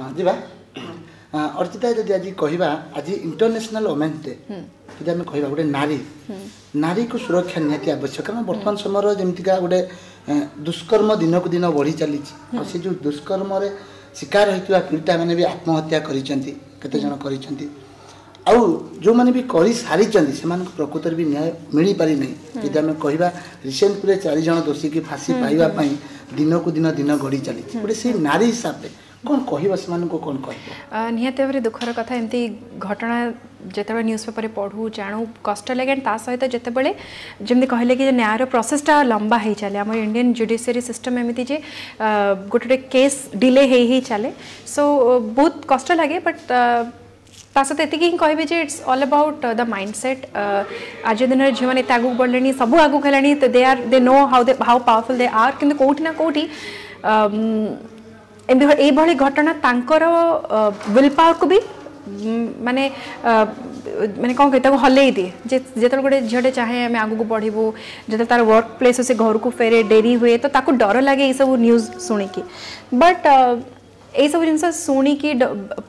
ହଁ ଯିବା ଅର୍ଚିତା ଯଦି ଆଜି କହିବା ଆଜି ଇଣ୍ଟରନ୍ୟାସନାଲ ଓମେନ୍ସ ଡେ ଯଦି ଆମେ କହିବା ଗୋଟେ ନାରୀ ନାରୀକୁ ସୁରକ୍ଷା ନିହାତି ଆବଶ୍ୟକ କାରଣ ବର୍ତ୍ତମାନ ସମୟର ଯେମିତିକା ଗୋଟେ ଦୁଷ୍କର୍ମ ଦିନକୁ ଦିନ ବଢ଼ି ଚାଲିଛି ଆଉ ସେ ଯେଉଁ ଦୁଷ୍କର୍ମରେ ଶିକାର ହୋଇଥିବା ପୀଡ଼ିତା ମାନେ ବି ଆତ୍ମହତ୍ୟା କରିଛନ୍ତି କେତେଜଣ କରିଛନ୍ତି ଆଉ ଯେଉଁମାନେ ବି କରିସାରିଛନ୍ତି ସେମାନଙ୍କୁ ପ୍ରକୃତରେ ବି ନ୍ୟାୟ ମିଳିପାରିନାହିଁ ଯଦି ଆମେ କହିବା ରିସେଣ୍ଟରେ ଚାରିଜଣ ଜଣ ଦୋଷୀକି ଫାଶୀ ପାଇବା ପାଇଁ ଦିନକୁ ଦିନ ଦିନ ଗଢ଼ି ଚାଲିଛି ଗୋଟେ ସେଇ ନାରୀ ହିସାବରେ कौन कह कौन दुखर कथा एम घटना जो न्यूज पेपर पढ़ू जाणू कष्ट लगे सहित जिते जमी कहले कि न्याय प्रोसेसटा लंबा हो चले आम इंडियन जुडिशरी सिस्टम एमती जे गोटे गोटे केस डिले हे ही चले सो बहुत कष्ट लगे बट सहित ये कहे it's all about the mind set आज दिन में झील ये आगे बढ़ले सब आगे गला they are they know how they how powerful they are कि कौटिना कौटी ଏଭଳି ଘଟଣା ତାଙ୍କର ୱିଲ୍ ପାୱାରକୁ ବି ମାନେ ମାନେ କ'ଣ କହେ ତାକୁ ହଲେଇ ଦିଏ ଯେ ଯେତେବେଳେ ଗୋଟେ ଝିଅଟେ ଚାହେଁ ଆମେ ଆଗକୁ ବଢ଼ିବୁ ଯେତେବେଳେ ତାର ୱାର୍କ ପ୍ଲେସ୍ ସେ ଘରକୁ ଫେରେ ଡେରି ହୁଏ ତ ତାକୁ ଡର ଲାଗେ ଏଇସବୁ ନ୍ୟୁଜ୍ ଶୁଣିକି ବଟ୍ ଏଇସବୁ ଜିନିଷ ଶୁଣିକି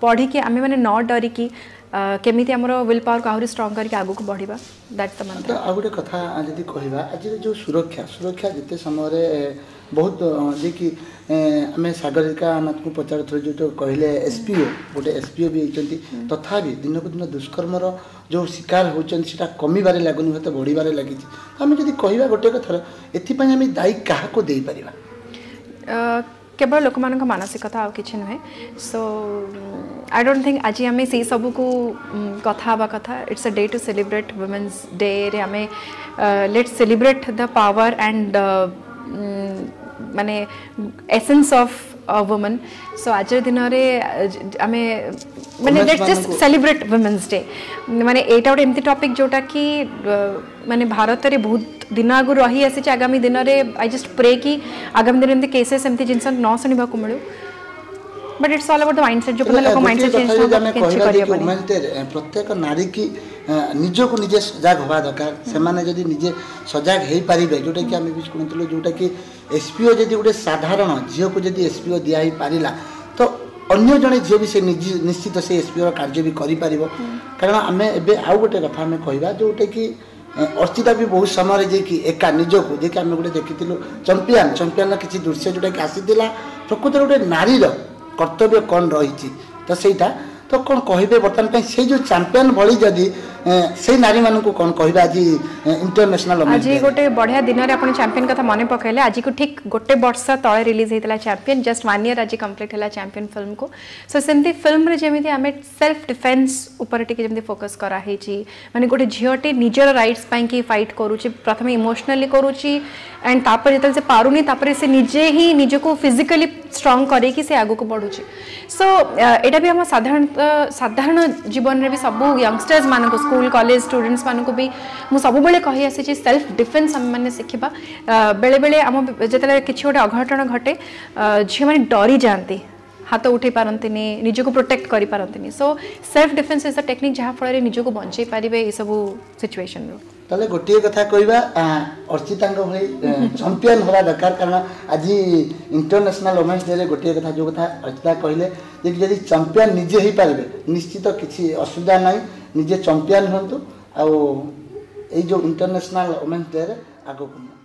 ପଢ଼ିକି ଆମେମାନେ ନ ଡରିକି କେମିତି ଆମର ୱିଲ୍ ପାୱାରକୁ ଆହୁରି ଷ୍ଟ୍ରଙ୍ଗ କରିକି ଆଗକୁ ବଢ଼ିବା ଦ୍ୟାଟ୍ସ ଦ ମନ୍ତ୍ର ଆଉ ଗୋଟେ କଥା ଯଦି କହିବା ଆଜିର ଯେଉଁ ସୁରକ୍ଷା ସୁରକ୍ଷା ଯେତେ ସମୟରେ ବହୁତ ଯିଏକି ଆମେ ସାଗରିକା ନାଥଙ୍କୁ ପଚାରୁଥିଲୁ ଯେଉଁଟା କହିଲେ ଏସ୍ ପି ଓ ଗୋଟେ ଏସ୍ ପି ଓ ବି ହେଇଛନ୍ତି ତଥାପି ଦିନକୁ ଦିନ ଦୁଷ୍କର୍ମର ଯେଉଁ ଶିକାର ହେଉଛନ୍ତି ସେଇଟା କମିବାରେ ଲାଗୁନି ହୁଏତ ବଢ଼ିବାରେ ଲାଗିଛି ଆମେ ଯଦି କହିବା ଗୋଟେ କଥାର ଏଥିପାଇଁ ଆମେ ଦାୟୀ କାହାକୁ ଦେଇପାରିବା କେବଳ ଲୋକମାନଙ୍କ ମାନସିକତା ଆଉ କିଛି ନୁହେଁ ସୋ ଆଇ ଡୋଣ୍ଟ ଥିଙ୍କ ଆଜି ଆମେ ସେଇ ସବୁକୁ କଥା ହେବା କଥା it's a day to celebrate women's ଡେରେ ଆମେ let celebrate the power and ମାନେ essence of a woman. So आचर दिनरे आमे মানে let's just celebrate women's day মানে এইটা গোটে এমতি টপিক যেটা কি মানে ভারতরে বহুত দিন আগু রহি আসিছে আগামী দিনরে আই জাস্ট প্রে কি আগামী দিন এমতি কেসেস এমতি জিনিস ন শুণবাকে Milu but it's all about the mindset जो लोक माइंडसेट चेंज ନ ପ୍ରତ୍ୟେକ ନାରୀ କି ନିଜକୁ ନିଜେ ସଜାଗ ହେବା ଦରକାର ସେମାନେ ଯଦି ନିଜେ ସଜାଗ ହେଇପାରିବେ ଯେଉଁଟାକି ଆମେ ବି ଶୁଣୁଥିଲୁ ଯେଉଁଟାକି ଏସ୍ ପି ଓ ଯଦି ଗୋଟେ ସାଧାରଣ ଝିଅକୁ ଯଦି ଏସ୍ ପି ଓ ଦିଆହେଇପାରିଲା ତ ଅନ୍ୟ ଜଣେ ଝିଅ ବି ସେ ନିଶ୍ଚିତ ସେ ଏସ୍ ପି ଓର କାର୍ଯ୍ୟ ବି କରିପାରିବ କାରଣ ଆମେ ଏବେ ଆଉ ଗୋଟେ କଥା ଆମେ କହିବା ଯେଉଁଟାକି ଅର୍ଚ୍ଚିତା ବି ବହୁତ ସମୟରେ ଯାଇକି ଏକା ନିଜକୁ ଯାଇକି ଆମେ ଗୋଟେ ଦେଖିଥିଲୁ ଚମ୍ପିଆନ୍ ଚମ୍ପିଆନ୍ର କିଛି ଦୃଶ୍ୟ ଯେଉଁଟାକି ଆସିଥିଲା ପ୍ରକୃତରେ ଗୋଟେ ନାରୀର କର୍ତ୍ତବ୍ୟ କ'ଣ ରହିଛି ତ ସେଇଟା ତ କ'ଣ କହିବେ ବର୍ତ୍ତମାନ ପାଇଁ ସେଇ ଯେଉଁ ଚାମ୍ପିୟନ ଭଳି ଯଦି ସେଇ ନାରୀମାନଙ୍କୁ କ'ଣ କହିବେ ଆଜି ଇଣ୍ଟରନ୍ୟାସନାଲ ଆଜି ଗୋଟେ ବଢ଼ିଆ ଦିନରେ ଆପଣ ଚାମ୍ପିୟନ କଥା ମନେ ପକାଇଲେ ଆଜିକୁ ଠିକ୍ ଗୋଟେ ବର୍ଷ ତଳେ ରିଲିଜ୍ ହେଇଥିଲା ଚାମ୍ପିୟନ ଜଷ୍ଟ ୱାନ୍ ଇୟର ଆଜି କମ୍ପ୍ଲିଟ୍ ହେଲା ଚାମ୍ପିୟନ ଫିଲ୍ମକୁ ସୋ ସେମିତି ଫିଲ୍ମରେ ଯେମିତି ଆମେ ସେଲ୍ଫ ଡିଫେନ୍ସ ଉପରେ ଟିକେ ଯେମିତି ଫୋକସ୍ କରାହେଇଛି ମାନେ ଗୋଟେ ଝିଅଟି ନିଜର ରାଇଟ୍ସ ପାଇଁକି ଫାଇଟ୍ କରୁଛି ପ୍ରଥମେ ଇମୋସନାଲି କରୁଛି ଆଣ୍ଡ ତାପରେ ଯେତେବେଳେ ସେ ପାରୁନି ତାପରେ ସେ ନିଜେ ହିଁ ନିଜକୁ ଫିଜିକାଲି स्ट्रंग करईकि से आगक सो यहाँ भी आम साधारण साधारण जीवन में भी सब यंगस्टर्स मान स्कूल कलेज स्टूडेंट्स मानक भी मुझे कही आसी सेल्फ डिफेन्स मैंने शिखा बेले बेले आम जो कि गोटे अघटन घटे झील मैंने डरी जाती हाथ उठे पारती निजक प्रोटेक्ट कर so self defence is the technique जहाँफल निजक बचे पारे ये सब सिचुएसन रू ତାହେଲେ ଗୋଟିଏ କଥା କହିବା ଅର୍ଚ୍ଚିତାଙ୍କ ଭଳି ଚମ୍ପିଅନ୍ ହେବା ଦରକାର କାରଣ ଆଜି ଇଣ୍ଟରନ୍ୟାସନାଲ୍ ଓମେନ୍ସ ଡେରେ ଗୋଟିଏ କଥା ଯେଉଁ କଥା ଅର୍ଚ୍ଚିତା କହିଲେ ଯେ କି ଯଦି ଚମ୍ପିଅନ୍ ନିଜେ ହେଇପାରିବେ ନିଶ୍ଚିତ କିଛି ଅସୁବିଧା ନାହିଁ ନିଜେ ଚମ୍ପିଅନ୍ ହୁଅନ୍ତୁ ଆଉ ଏଇ ଯେଉଁ ଇଣ୍ଟରନ୍ୟାସନାଲ୍ ଓମେନ୍ସ ଡେରେ ଆଗକୁ ନିଅନ୍ତୁ